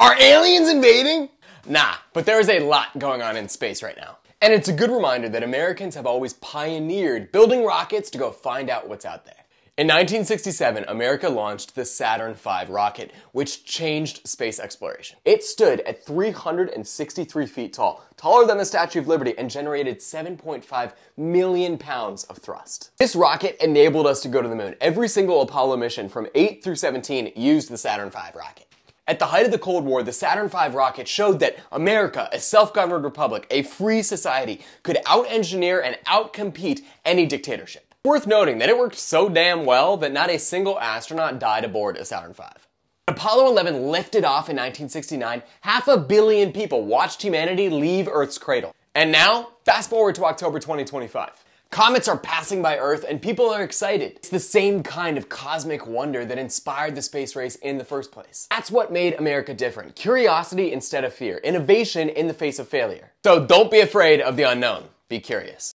Are aliens invading? Nah, but there is a lot going on in space right now. And it's a good reminder that Americans have always pioneered building rockets to go find out what's out there. In 1967, America launched the Saturn V rocket, which changed space exploration. It stood at 363 feet tall, taller than the Statue of Liberty, and generated 7.5 million pounds of thrust. This rocket enabled us to go to the moon. Every single Apollo mission from 8 through 17 used the Saturn V rocket. At the height of the Cold War, the Saturn V rocket showed that America, a self-governed republic, a free society, could out-engineer and out-compete any dictatorship. Worth noting that it worked so damn well that not a single astronaut died aboard a Saturn V. Apollo 11 lifted off in 1969, half a billion people watched humanity leave Earth's cradle. And now, fast forward to October 2025. Comets are passing by Earth and people are excited. It's the same kind of cosmic wonder that inspired the space race in the first place. That's what made America different. Curiosity instead of fear. Innovation in the face of failure. So don't be afraid of the unknown. Be curious.